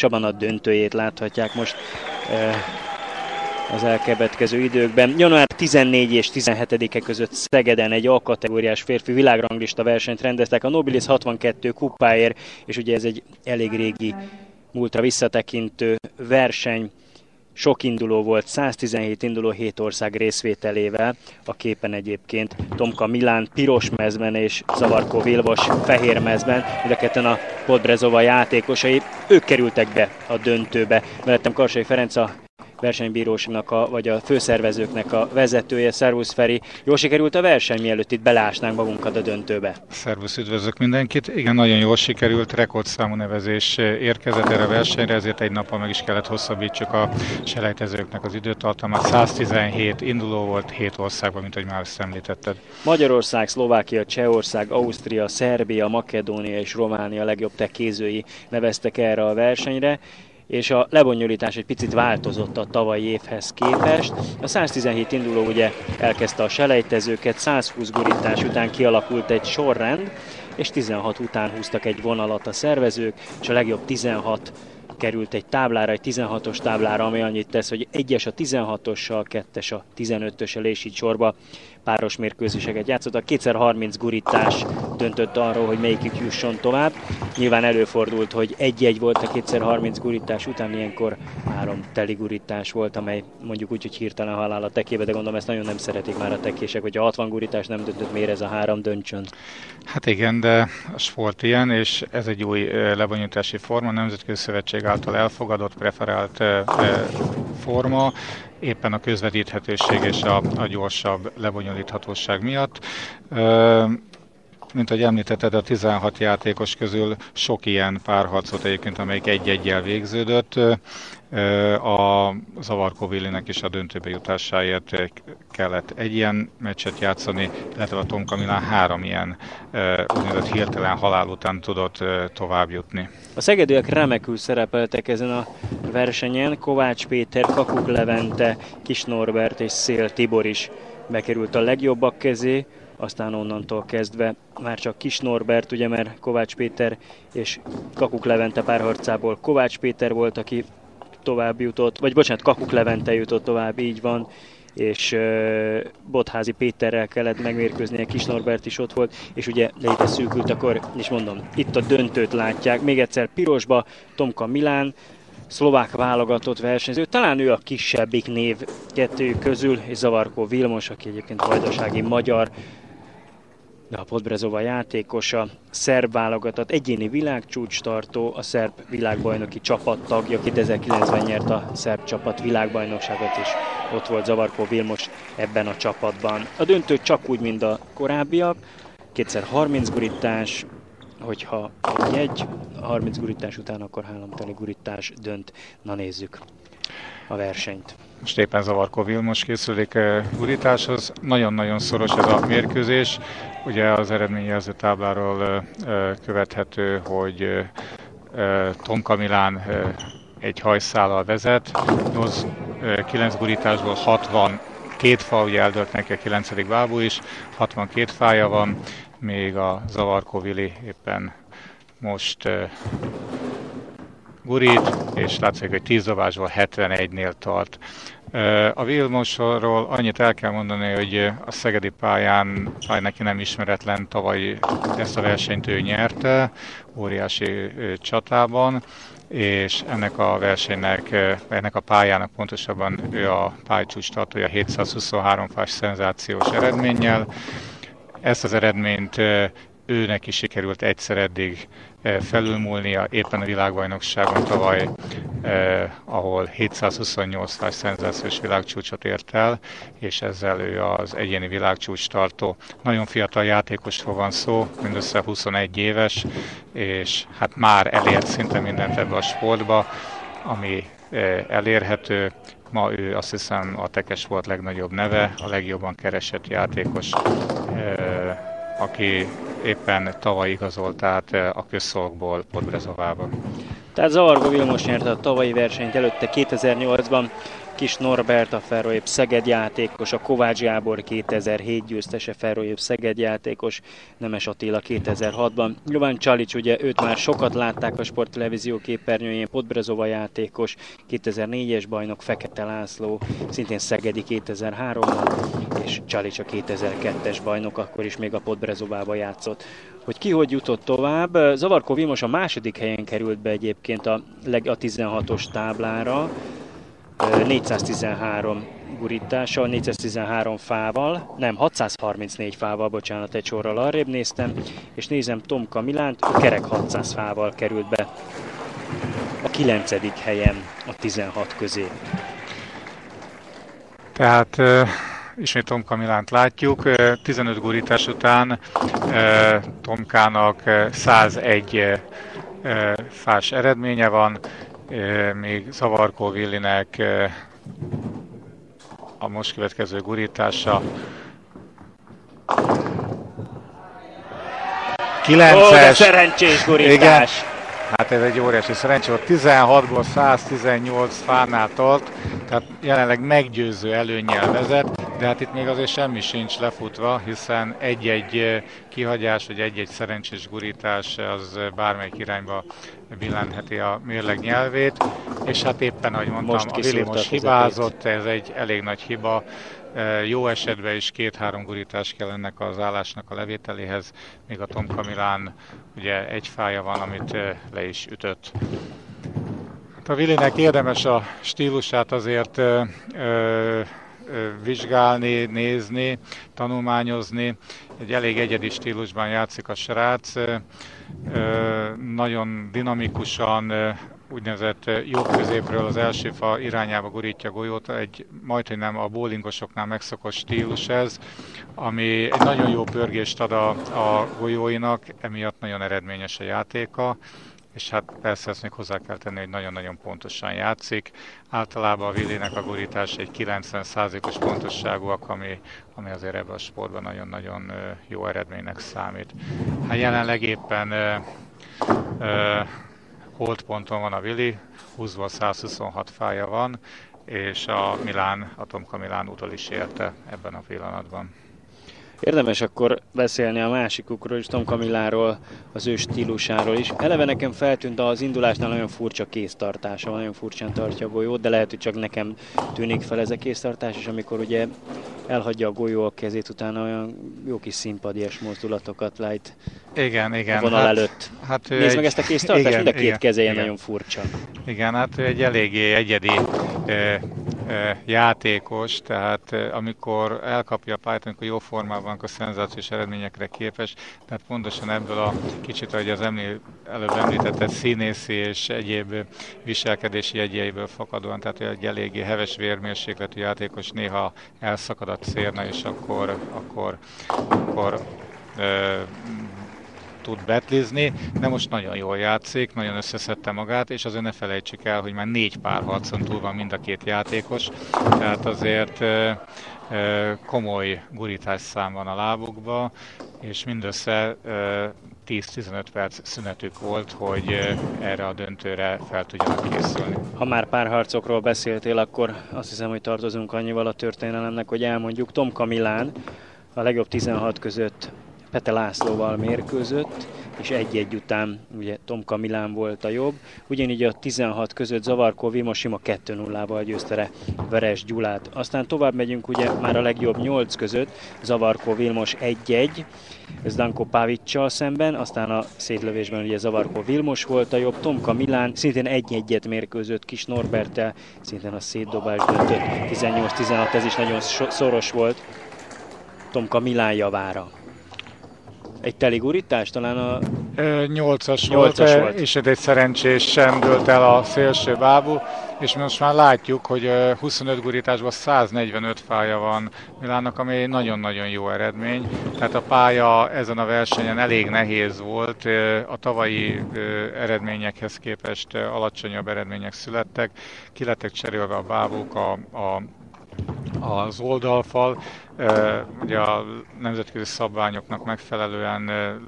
pontosabban a döntőjét láthatják most az elkövetkező időkben. Január 14 és 17-e között Szegeden egy A-kategóriás férfi világranglista versenyt rendeztek a Nobilis 62 kupáért, és ugye ez egy elég régi múltra visszatekintő verseny. Sok induló volt, 117 induló 7 ország részvételével. A képen egyébként Tomka Milán piros mezben és Zavarko Vilvos fehér mezben. Mind a ketten a Podbrezova játékosai. Ők kerültek be a döntőbe. Mellettem Karsai Ferenc a versenybíróságnak, a, vagy a főszervezőknek a vezetője, Szervusz Feri. Jól sikerült a verseny, mielőtt itt belásnánk magunkat a döntőbe? Szervusz, üdvözlök mindenkit. Igen, nagyon jól sikerült, rekordszámú nevezés érkezett erre a versenyre, ezért egy nappal meg is kellett hosszabbítsuk a selejtezőknek az időtartamát. 117 induló volt 7 országban, mint hogy már ezt említetted. Magyarország, Szlovákia, Csehország, Ausztria, Szerbia, Makedónia és Románia legjobb tekézői neveztek erre a versenyre és a lebonyolítás egy picit változott a tavalyi évhez képest. A 117 induló ugye elkezdte a selejtezőket, 120 gurítás után kialakult egy sorrend, és 16 után húztak egy vonalat a szervezők, és a legjobb 16 került egy táblára, egy 16-os táblára, ami annyit tesz, hogy egyes a 16-ossal, kettes a 15-össel, és így sorba páros mérkőzéseket játszottak. Kétszer 30 gurítás döntött arról, hogy melyikük jusson tovább. Nyilván előfordult, hogy egy-egy volt a kétszer 30 gurítás után, ilyenkor három teli gurítás volt, amely mondjuk úgy, hogy hirtelen halál a tekébe, de gondolom ezt nagyon nem szeretik már a tekések, hogy a 60 gurítás nem döntött, miért ez a három döntsön. Hát igen, de a sport ilyen, és ez egy új lebonyolítási forma, Nemzetközi Szövetség által elfogadott, preferált forma, éppen a közvetíthetőség és a, a gyorsabb lebonyolíthatóság miatt. Mint ahogy említetted, a 16 játékos közül sok ilyen párharcot egyébként, amelyik egy-egyel végződött. A Zavarko Villinek is a döntőbe jutásáért kellett egy ilyen meccset játszani, illetve a Tomka Milán három ilyen úgynevezett hirtelen halál után tudott tovább jutni. A szegedőek remekül szerepeltek ezen a versenyen. Kovács Péter, Kakuk Levente, Kis Norbert és Szél Tibor is bekerült a legjobbak kezé aztán onnantól kezdve már csak Kis Norbert, ugye, mert Kovács Péter és Kakuk Levente párharcából Kovács Péter volt, aki tovább jutott, vagy bocsánat, Kakuk Levente jutott tovább, így van, és uh, Botházi Péterrel kellett megmérkőzni, Kis Norbert is ott volt, és ugye ide szűkült, akkor is mondom, itt a döntőt látják, még egyszer pirosba, Tomka Milán, szlovák válogatott versenyző, talán ő a kisebbik név kettő közül, és Zavarkó Vilmos, aki egyébként vajdasági magyar, de a Podbrezova játékosa, szerb válogatott, egyéni világcsúcs tartó, a szerb világbajnoki csapat tagja, 2009-ben nyert a szerb csapat világbajnokságot, és ott volt Zavarkó Vilmos ebben a csapatban. A döntő csak úgy, mint a korábbiak, kétszer 30 gurítás, hogyha egy 30 gurítás után, akkor háromteli gurítás dönt. Na nézzük a versenyt. Most éppen Zavarkó Vilmos készülik gurításhoz. Nagyon-nagyon szoros ez a mérkőzés. Ugye az eredményjelző tábláról követhető, hogy Tomka Milán egy hajszállal vezet, 9 gurításból 60 két fa, ugye eldölt neki a 9. bábú is, 62 fája van, még a Zavarko Vili éppen most gurít, és látszik, hogy 10 dobásból 71-nél tart. A Vilmosról annyit el kell mondani, hogy a Szegedi pályán pály neki nem ismeretlen, tavaly ezt a versenyt ő nyerte, óriási csatában, és ennek a versenynek, ennek a pályának pontosabban ő a pálycsúcs tartója 723 fás szenzációs eredménnyel. Ezt az eredményt őnek is sikerült egyszer eddig eh, felülmúlnia éppen a világbajnokságon tavaly, eh, ahol 728 fás szenzációs világcsúcsot ért el, és ezzel ő az egyéni világcsúcs tartó. Nagyon fiatal játékosról van szó, mindössze 21 éves, és hát már elért szinte mindent ebbe a sportba, ami eh, elérhető, Ma ő azt hiszem a Tekes volt legnagyobb neve, a legjobban keresett játékos, aki éppen tavaly igazolt át eh, a közszolgból Podbrezovába. Tehát Zavargo Vilmos nyerte a tavalyi versenyt előtte 2008-ban Kis Norbert a Ferroébb Szeged játékos, a Kovács Gábor 2007 győztese Ferroébb Szeged játékos, Nemes Attila 2006-ban. Jovan Csalics, ugye őt már sokat látták a sporttelevízió képernyőjén, Podbrezova játékos, 2004-es bajnok Fekete László, szintén Szegedi 2003-ban, és Csalics a 2002-es bajnok, akkor is még a Podbrezovába játszott hogy ki hogy jutott tovább. Zavarkó Vilmos a második helyen került be egyébként a, a 16-os táblára, 413 gurítással, 413 fával, nem, 634 fával, bocsánat, egy sorral arrébb néztem, és nézem Tomka Milánt, ő kerek 600 fával került be a 9. helyen a 16 közé. Tehát ismét Tomka Milánt látjuk. 15 gurítás után Tomkának 101 fás eredménye van, még Zavarkó Villinek a most következő gurítása 9-es. szerencsés gurítás. Igen. Hát ez egy óriási szerencsé volt. 16-ból 118 fánál tart, tehát jelenleg meggyőző előnyel vezet, de hát itt még azért semmi sincs lefutva, hiszen egy-egy kihagyás, vagy egy-egy szerencsés gurítás az bármelyik irányba billenheti a mérleg nyelvét, és hát éppen, ahogy mondtam, most a Vili most hibázott, ez egy elég nagy hiba, jó esetben is két-három gurítás kell ennek az állásnak a levételéhez, még a Tom Kamilán ugye egy fája van, amit le is ütött. Hát a Vilinek érdemes a stílusát azért ö, ö, vizsgálni, nézni, tanulmányozni. Egy elég egyedi stílusban játszik a srác, nagyon dinamikusan, úgynevezett jobb középről az első fa irányába gurítja golyót, egy majdnem nem a bowlingosoknál megszokott stílus ez, ami egy nagyon jó pörgést ad a, a golyóinak, emiatt nagyon eredményes a játéka és hát persze ezt még hozzá kell tenni, hogy nagyon-nagyon pontosan játszik. Általában a Willinek a gurítás egy 90%-os pontosságúak, ami, ami azért ebben a sportban nagyon-nagyon jó eredménynek számít. Hát jelenleg éppen holdponton van a Willi, 20 126 fája van, és a Milán, a Tomka Milán utol is érte ebben a pillanatban. Érdemes akkor beszélni a másikukról is, Tom Kamilláról, az ő stílusáról is. Eleve nekem feltűnt az indulásnál nagyon furcsa kéztartása, nagyon furcsán tartja a golyót, de lehet, hogy csak nekem tűnik fel ez a kéztartás, és amikor ugye elhagyja a golyó a kezét, utána olyan jó kis szimpadies mozdulatokat lejt igen, igen. a vonal hát, előtt. Hát Nézd egy... meg ezt a kéztartást, igen, mind a két igen, kezeje igen. nagyon furcsa. Igen, hát ő egy eléggé egyedi játékos, tehát amikor elkapja a pályát, amikor jó formában, akkor szenzációs eredményekre képes, tehát pontosan ebből a kicsit, ahogy az emlé, előbb említett, színészi és egyéb viselkedési jegyeiből fakadóan, tehát egy eléggé heves vérmérsékletű játékos, néha elszakad a cérna, és akkor, akkor, akkor tud betlizni, de most nagyon jól játszik, nagyon összeszedte magát, és azért ne felejtsük el, hogy már négy párharcon túl van mind a két játékos, tehát azért komoly gurítás szám van a lábukba, és mindössze 10-15 perc szünetük volt, hogy erre a döntőre fel tudjanak készülni. Ha már párharcokról beszéltél, akkor azt hiszem, hogy tartozunk annyival a történelemnek, hogy elmondjuk Tom Kamilán a legjobb 16 között Pete Lászlóval mérkőzött, és egy-egy után ugye Tomka Milán volt a jobb. Ugyanígy a 16 között Zavarkó Vilmos sima 2-0-val győzte le Veres Gyulát. Aztán tovább megyünk ugye már a legjobb 8 között, Zavarkó Vilmos 1-1, ez Danko Pavicsal szemben, aztán a szétlövésben ugye Zavarkó Vilmos volt a jobb, Tomka Milán szintén 1-1-et mérkőzött Kis Norbertel, szintén a szétdobás döntött 18-16, ez is nagyon szoros volt Tomka Milán javára. Egy teli gurítás talán a... Nyolcas volt, volt, és egy szerencsés sem dőlt el a szélső bábú, és most már látjuk, hogy 25 gurításban 145 fája van Milánnak, ami nagyon-nagyon jó eredmény. Tehát a pálya ezen a versenyen elég nehéz volt, a tavalyi eredményekhez képest alacsonyabb eredmények születtek, kilettek cserélve a bábuk, a, a az oldalfal. Ugye a nemzetközi szabványoknak megfelelően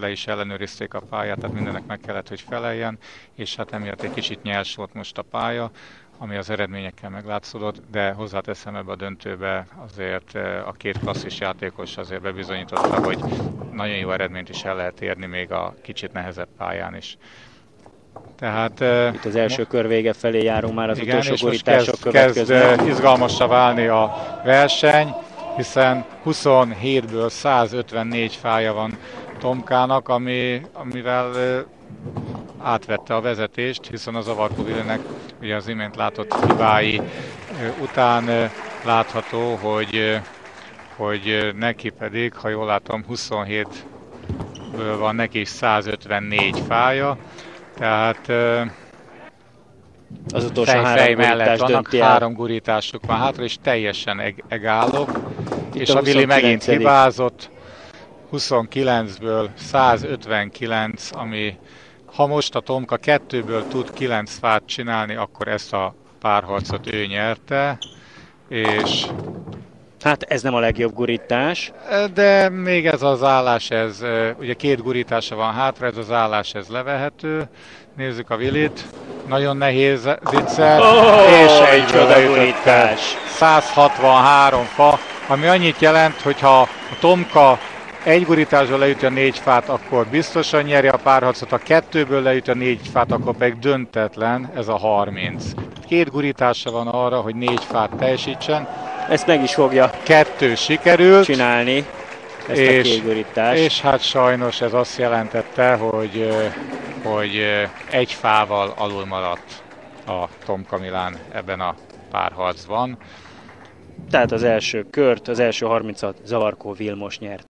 le is ellenőrizték a pályát, tehát mindennek meg kellett, hogy feleljen, és hát emiatt egy kicsit nyers volt most a pálya. ami az eredményekkel meglátszódott, de hozzáteszem ebbe a döntőbe azért a két klasszis játékos azért bebizonyította, hogy nagyon jó eredményt is el lehet érni még a kicsit nehezebb pályán is. Tehát, Itt az első kör vége felé járunk már az igen, utolsó borítások kezd, kezd izgalmasra válni a verseny, hiszen 27-ből 154 fája van Tomkának, ami, amivel átvette a vezetést, hiszen az Avarkovilenek ugye az imént látott hibái után látható, hogy, hogy neki pedig, ha jól látom, 27-ből van neki is 154 fája, tehát az utolsó fej, három fej mellett vannak, három gurításuk van hátra, és teljesen eg- egálok. Itt és a Vili megint hibázott, 29-ből 159, ami ha most a Tomka kettőből tud 9 fát csinálni, akkor ezt a párharcot ő nyerte, és Hát ez nem a legjobb gurítás. De még ez az állás, ez, ugye két gurítása van hátra, ez az állás, ez levehető. Nézzük a Vilit. Nagyon nehéz zicsel, oh, és egy gurítás. 163 fa, ami annyit jelent, hogyha a Tomka egy gurításból leüti a négy fát, akkor biztosan nyeri a párharcot, ha kettőből leüti a négy fát, akkor pedig döntetlen, ez a 30. Két gurítása van arra, hogy négy fát teljesítsen, ezt meg is fogja kettő sikerült csinálni, ezt és, a És hát sajnos ez azt jelentette, hogy, hogy egy fával alul maradt a Tom Kamilán ebben a párharcban. Tehát az első kört, az első 36 Zavarkó Vilmos nyert.